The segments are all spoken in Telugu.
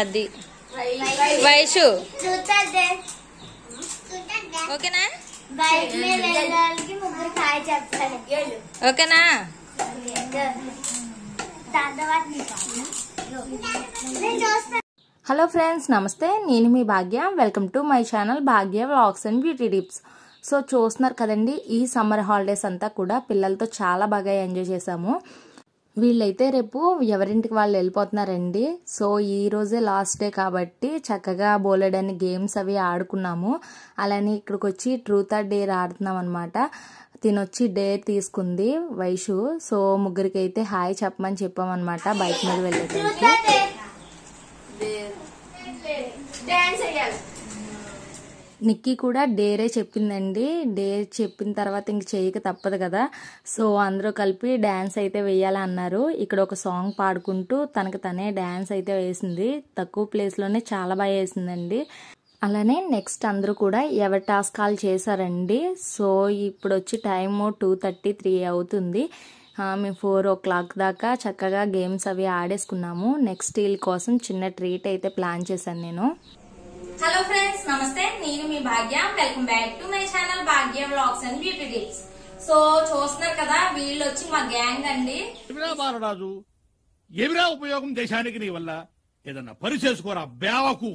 అది. వయసు ఓకేనా? ఓకేనా? హలో ఫ్రెండ్స్ నమస్తే. నేను మీ Bhagya. Welcome to my channel Bhagya vlogs and beauty tips. So చూస్తున్నారు కదండి ఈ సమ్మర్ హాలిడేస్ అంతా కూడా పిల్లలతో చాలా బాగా ఎంజాయ్ చేసాము వీళ్ళైతే రేపు ఎవరింటికి వాళ్ళు వెళ్ళిపోతున్నారండి. సో ఈ రోజే లాస్ట్ డే కాబట్టి చక్కగా బోలెడని గేమ్స్ అవి ఆడుకున్నాము. అలానే ఇక్కడికి వచ్చి ట్రూత్ ఆర్ డేర్ ఆడుతున్నాం అనమాట తినొచ్చి డేర్ తీసుకుంది వైషు. సో ముగ్గురికి అయితే హాయ్ చెప్పమని చెప్పామన్నమాట బైక్ మీద వెళ్ళేటప్పుడు నిక్కీ కూడా డేరే చెప్పిందండి. డే చెప్పిన తర్వాత ఇంక చేయక తప్పదు కదా. సో అందరూ కలిపి డ్యాన్స్ అయితే వేయాలన్నారు ఇక్కడ ఒక సాంగ్ పాడుకుంటూ తనకు తనే డ్యాన్స్ అయితే వేసింది. తక్కువ ప్లేస్లోనే చాలా బాగా వేసిందండి. అలానే నెక్స్ట్ అందరూ కూడా ఎవరి టాస్క్ కాల్ చేశారండి. సో ఇప్పుడు వచ్చి టైము టూ థర్టీ త్రీ అవుతుంది. మేము ఫోర్ ఓ క్లాక్ దాకా చక్కగా గేమ్స్ అవి ఆడేసుకున్నాము. నెక్స్ట్ వీళ్ళ కోసం చిన్న ట్రీట్ అయితే ప్లాన్ చేశాను నేను. హలో ఫ్రెండ్స్ నమస్తే. నేను మీ Bhagya. Welcome back to my channel Bhagya vlogs and beauty tips so చూస్తున్నారు కదా వీళ్ళు వచ్చి మా గ్యాంగ్ అండి. బాలరాజు? ఏమిరా ఉపయోగం దేశానికి నీ వల్ల? ఏదన్నా పని చేసుకోరా బేవకు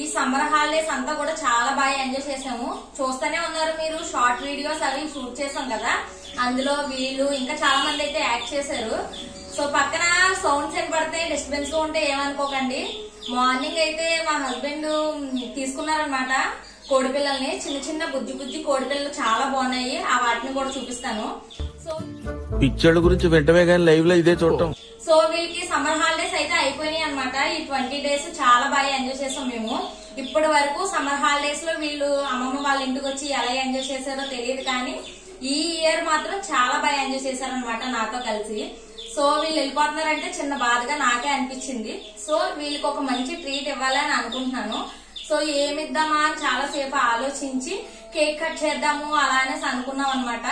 ఈ సమ్మర్ హాలిడేస్ అంతా కూడా చాలా బాగా ఎంజాయ్ చేసాము. చూస్తూనే ఉన్నారు మీరు షార్ట్ వీడియోస్ అవి షూట్ చేసాం కదా. అందులో వీళ్ళు ఇంకా చాలా మంది అయితే యాక్ట్ చేశారు. సో పక్కన సౌండ్స్ వినపడితే డిస్టర్బెన్స్గా ఉంటే ఏమనుకోకండి. మార్నింగ్ అయితే మా హస్బెండ్ తీసుకున్నారనమాట కోడి పిల్లల్ని. చిన్న చిన్న బుజ్జి బుజ్జి కోడి పిల్లలు చాలా బాగున్నాయి. ఆ వాటిని కూడా చూపిస్తాను. సో గురించి వెంటనే కానీ లైవ్లో ఇదే చూడటం. సో వీళ్ళకి సమ్మర్ హాలిడేస్ అయితే అయిపోయినాయి అనమాట ఈ ట్వంటీ డేస్ చాలా బాగా ఎంజాయ్ చేసాం మేము. ఇప్పటి వరకు సమ్మర్ హాలిడేస్లో వీళ్ళు అమ్మమ్మ వాళ్ళ ఇంటికి వచ్చి ఎలా ఎంజాయ్ చేశారో తెలియదు కానీ ఈ ఇయర్ మాత్రం చాలా బాగా ఎంజాయ్ చేశారనమాట నాతో కలిసి. సో వీళ్ళు వెళ్ళిపోతున్నారంటే చిన్న బాధగా నాకే అనిపించింది. సో వీళ్ళకి ఒక మంచి ట్రీట్ ఇవ్వాలని అనుకుంటున్నాను. సో ఏమిద్దామా అని చాలా సేపు ఆలోచించి కేక్ కట్ చేద్దాము అలా అనేసి అనుకున్నాం అనమాట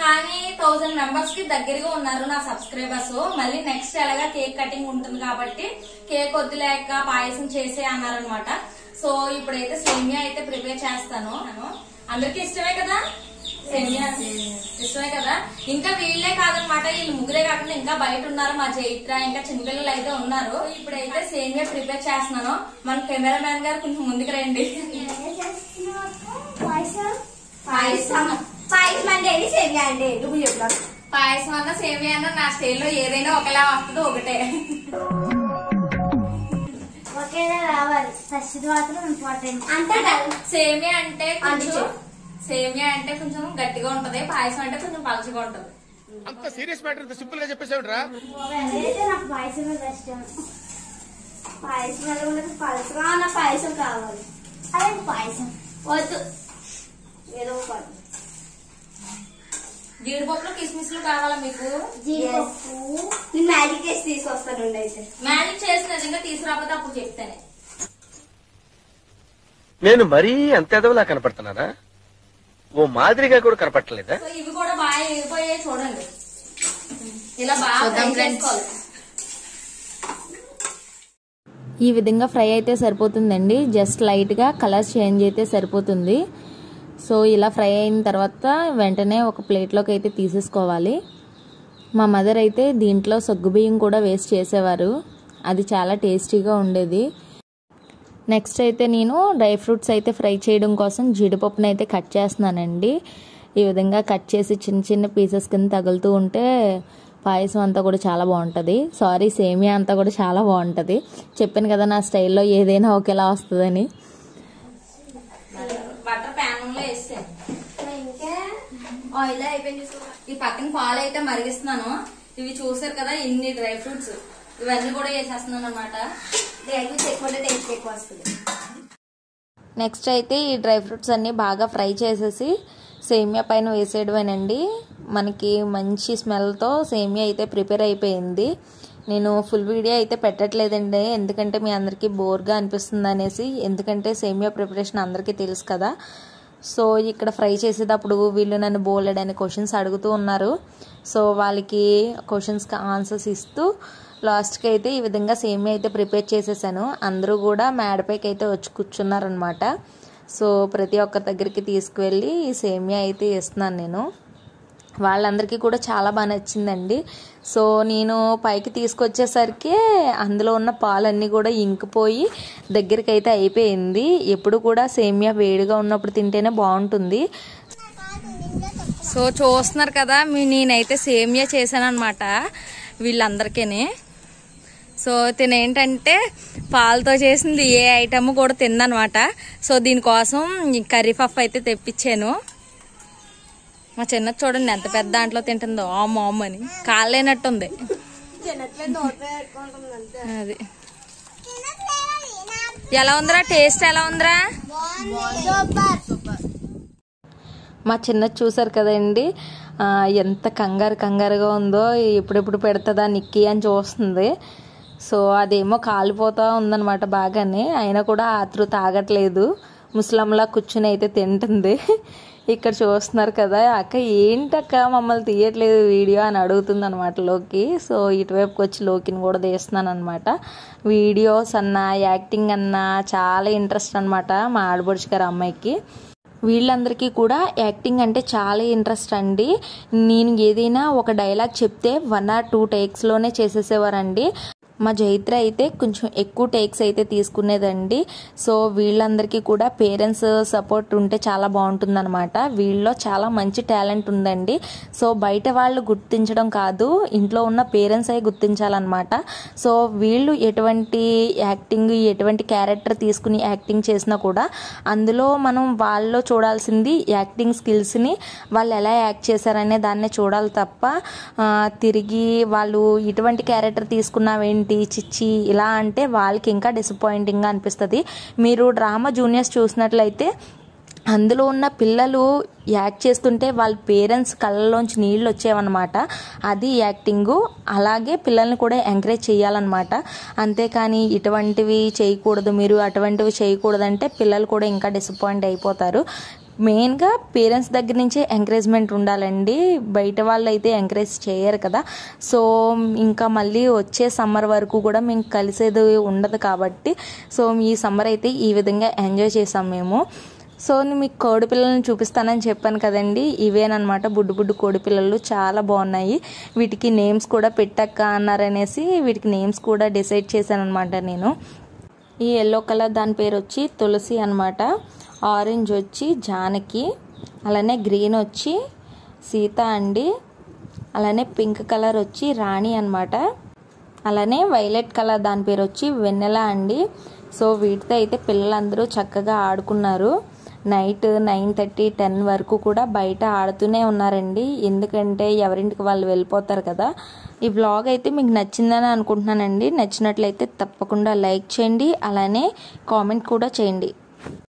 కానీ థౌసండ్ మెంబర్స్కి దగ్గరగా ఉన్నారు నా సబ్స్క్రైబర్స్ మళ్ళీ నెక్స్ట్ ఎలాగా కేక్ కటింగ్ ఉంటుంది కాబట్టి కేక్ వద్దులేక పాయసం చేసే అన్నారనమాట సో ఇప్పుడైతే సేమియా అయితే ప్రిపేర్ చేస్తాను. అందరికి ఇష్టమే కదా? ఇష్టమే కదా? ఇంకా వీళ్ళే కాదనమాట వీళ్ళు ముగ్గురే కాకుండా ఇంకా బయట ఉన్నారు. మా చైత్ర ఇంకా చిన్నపిల్లలు అయితే ఉన్నారు. ఇప్పుడైతే సేమియా ప్రిపేర్ చేస్తున్నాను. మన కెమెరామ్యాన్ గారు కొంచెం ముందుకు రండి. పాయసం. పాయసం పాయసం అంటే ఏంటి? సేమియా అంటే ఏంటి? నువ్వు చెప్పు పాయసం అన్న సేమియా అన్న నా స్టైల్లో ఏదైనా ఒకలా వస్తుంది ఒకటే. ఒకేలా రావాలి. ఫస్ట్ మాత్రం ఇంపార్టెంట్ కదా సేమియా అంటే కొంచెం. సేమియా అంటే కొంచెం గట్టిగా ఉంటది పాయసం అంటే కొంచెం పలచగా ఉంటది. అంత సీరియస్ మ్యాటర్ సింపుల్గా నాకు పాయసం ఇష్టం పాయసం ఎలా ఉండదు పలసగా నా పాయసం కావాలి. అదే పాయసం. వద్దు. ఏదో ఒకటి జీడిపప్పులు కిస్మిస్లు కావాలా మీకు? జీడిపప్పు. నేను మ్యాజిక్ వేసి తీసుకొస్తాను అయితే. మ్యాజిక్ చేసి నిజంగా తీసుకురాకపోతే అప్పుడు చెప్తానే. నేను మరీ అంత ఎదవలా కనపడుతున్నానా? ఓ మాదిరిగా కూడా కనపడలేదా సో ఇవి కూడా బాగా ఎగిపోయాయి చూడండి. ఇలా బాగా చేసుకోవాలి. ఈ విధంగా ఫ్రై అయితే సరిపోతుందండి. జస్ట్ లైట్గా కలర్ చేంజ్ అయితే సరిపోతుంది. సో ఇలా ఫ్రై అయిన తర్వాత వెంటనే ఒక ప్లేట్లోకి అయితే తీసేసుకోవాలి. మా మదర్ అయితే దీంట్లో సగ్గుబియ్యం కూడా వేస్ట్ చేసేవారు. అది చాలా టేస్టీగా ఉండేది. నెక్స్ట్ అయితే నేను డ్రై ఫ్రూట్స్ అయితే ఫ్రై చేయడం కోసం జీడిపప్పును అయితే కట్ చేస్తున్నానండి. ఈ విధంగా కట్ చేసి చిన్న చిన్న పీసెస్ కింద తగులుతూ ఉంటే పాయసం అంతా కూడా చాలా బాగుంటుంది. సారీ సేమియా అంతా కూడా చాలా బాగుంటుంది. చెప్పాను కదా నా స్టైల్లో ఏదైనా ఒకేలా వస్తుందని. ఆయిల్ అయిపోయింది ఈ పక్కన పాలు అయితే మరిగిస్తున్నాను. ఇవి చూసారు కదా ఇన్ని డ్రై ఫ్రూట్స్. ఇవన్నీ కూడా వేసేస్తున్నాను అనమాట ఎక్కువ టేస్ట్ ఎక్కువ వస్తుంది నెక్స్ట్ అయితే ఈ డ్రై ఫ్రూట్స్ అన్నీ బాగా ఫ్రై చేసేసి సేమియా పైన వేసేయడమేనండి. మనకి మంచి స్మెల్తో సేమియా అయితే ప్రిపేర్ అయిపోయింది. నేను ఫుల్ వీడియో అయితే పెట్టట్లేదండి. ఎందుకంటే మీ అందరికీ బోర్గా అనిపిస్తుంది అనేసి. ఎందుకంటే సేమియా ప్రిపరేషన్ అందరికీ తెలుసు కదా. సో ఇక్కడ ఫ్రై చేసేటప్పుడు వీళ్ళు నన్ను బోలెడ్ అనే క్వశ్చన్స్ అడుగుతూ ఉన్నారు. సో వాళ్ళకి క్వశ్చన్స్కి ఆన్సర్స్ ఇస్తూ లాస్ట్కి అయితే ఈ విధంగా సేమియా అయితే ప్రిపేర్ చేసేసాను. అందరూ కూడా మేడపైకి అయితే వచ్చి కూర్చున్నారనమాట సో ప్రతి ఒక్కరి దగ్గరికి తీసుకువెళ్ళి ఈ సేమియా అయితే ఇస్తున్నాను నేను. వాళ్ళందరికీ కూడా చాలా బాగా నచ్చిందండి. సో నేను పైకి తీసుకొచ్చేసరికి అందులో ఉన్న పాలన్నీ కూడా ఇంకిపోయి దగ్గరికి అయితే అయిపోయింది. ఎప్పుడు కూడా సేమియా వేడిగా ఉన్నప్పుడు తింటేనే బాగుంటుంది. సో చూస్తున్నారు కదా మీ నేనైతే సేమియా చేశాను అనమాట వీళ్ళందరికీ సో తినేంటంటే పాలతో చేసింది ఏ ఐటమ్ కూడా తిందనమాట. సో దీనికోసం కర్రీ పఫ్ అయితే తెప్పించాను. మా చిన్న చూడండి ఎంత పెద్ద దాంట్లో తింటుందో. ఆ మామ్ అని. కాలేనట్టుంది అది. ఎలా ఉందిరా? టేస్ట్ ఎలా ఉందిరా? మా చిన్న చూసారు కదండి. ఎంత కంగారు కంగారుగా ఉందో ఎప్పుడెప్పుడు పెడుతుందా నిక్కి అని చూస్తుంది. సో అదేమో కాలిపోతూ ఉందన్నమాట బాగానే. అయినా కూడా ఆతృత ఆగట్లేదు ముసలంలా కూర్చుని అయితే తింటుంది. ఇక్కడ చూస్తున్నారు కదా అక్క ఏంటక్క మమ్మల్ని తీయట్లేదు వీడియో అని అడుగుతుంది అనమాట లోకి. సో ఇటువైపుకి వచ్చి లోకిని కూడా తీస్తున్నాను అనమాట వీడియోస్ అన్నా యాక్టింగ్ అన్నా చాలా ఇంట్రెస్ట్ అనమాట మా ఆడబడుచు గారు అమ్మాయికి. వీళ్ళందరికీ కూడా యాక్టింగ్ అంటే చాలా ఇంట్రెస్ట్ అండి. నేను ఏదైనా ఒక డైలాగ్ చెప్తే వన్ ఆర్ టూ టేక్స్లోనే చేసేసేవారండి. మా జైత్ర అయితే కొంచెం ఎక్కువ టేక్స్ అయితే తీసుకునేదండి. సో వీళ్ళందరికీ కూడా పేరెంట్స్ సపోర్ట్ ఉంటే చాలా బాగుంటుందన్నమాట. వీళ్ళలో చాలా మంచి టాలెంట్ ఉందండి. సో బయట వాళ్ళు గుర్తించడం కాదు ఇంట్లో ఉన్న పేరెంట్స్ అయి గుర్తించాలన్నమాట. సో వీళ్ళు ఎటువంటి యాక్టింగ్ ఎటువంటి క్యారెక్టర్ తీసుకుని యాక్టింగ్ చేసినా కూడా అందులో మనం వాళ్ళలో చూడాల్సింది యాక్టింగ్ స్కిల్స్ని వాళ్ళు ఎలా యాక్ట్ చేశారనే దాన్నే చూడాలి తప్ప తిరిగి వాళ్ళు ఇటువంటి క్యారెక్టర్ తీసుకున్నావేంటి చిచ్చి ఇలా అంటే వాళ్ళకి ఇంకా డిసప్పాయింటింగ్గా అనిపిస్తుంది. మీరు డ్రామా జూనియర్స్ చూసినట్లయితే అందులో ఉన్న పిల్లలు యాక్ట్ చేస్తుంటే వాళ్ళ పేరెంట్స్ కళ్ళలోంచి నీళ్ళు వచ్చేవన్నమాట. అది యాక్టింగు అలాగే పిల్లల్ని కూడా ఎంకరేజ్ చేయాలన్నమాట. అంతేకాని ఇటువంటివి చేయకూడదు మీరు అటువంటివి చేయకూడదంటే పిల్లలు కూడా ఇంకా డిసప్పాయింట్ అయిపోతారు. మెయిన్గా పేరెంట్స్ దగ్గర నుంచే ఎంకరేజ్మెంట్ ఉండాలండి. బయట వాళ్ళు అయితే ఎంకరేజ్ చేయరు కదా. సో ఇంకా మళ్ళీ వచ్చే సమ్మర్ వరకు కూడా మేము కలిసేది ఉండదు కాబట్టి సో ఈ సమ్మర్ అయితే ఈ విధంగా ఎంజాయ్ చేసాం మేము. సో నేను మీకు కోడిపిల్లలను చూపిస్తానని చెప్పాను కదండి. ఇవేనమాట బుడ్డు బుడ్డు కోడిపిల్లలు చాలా బాగున్నాయి. వీటికి నేమ్స్ కూడా పెట్టక్క అన్నారనేసి వీటికి నేమ్స్ కూడా డిసైడ్ చేశాను అనమాట నేను. ఈ ఎల్లో కలర్ దాని పేరు వచ్చి తులసి అనమాట ఆరెంజ్ వచ్చి జానకి అలానే గ్రీన్ వచ్చి సీత అండి అలానే పింక్ కలర్ వచ్చి రాణి అనమాట అలానే వైలెట్ కలర్ దాని పేరు వచ్చి వెన్నెల అండి. సో వీటితో అయితే పిల్లలందరూ చక్కగా ఆడుకున్నారు. నైట్ నైన్ థర్టీ టెన్ వరకు కూడా బయట ఆడుతూనే ఉన్నారండి. ఎందుకంటే ఎవరింటికి వాళ్ళు వెళ్ళిపోతారు కదా. ఈ వ్లాగ్ అయితే మీకు నచ్చిందని అనుకుంటున్నానండి. నచ్చినట్లయితే తప్పకుండా లైక్ చేయండి. అలానే కామెంట్ కూడా చేయండి.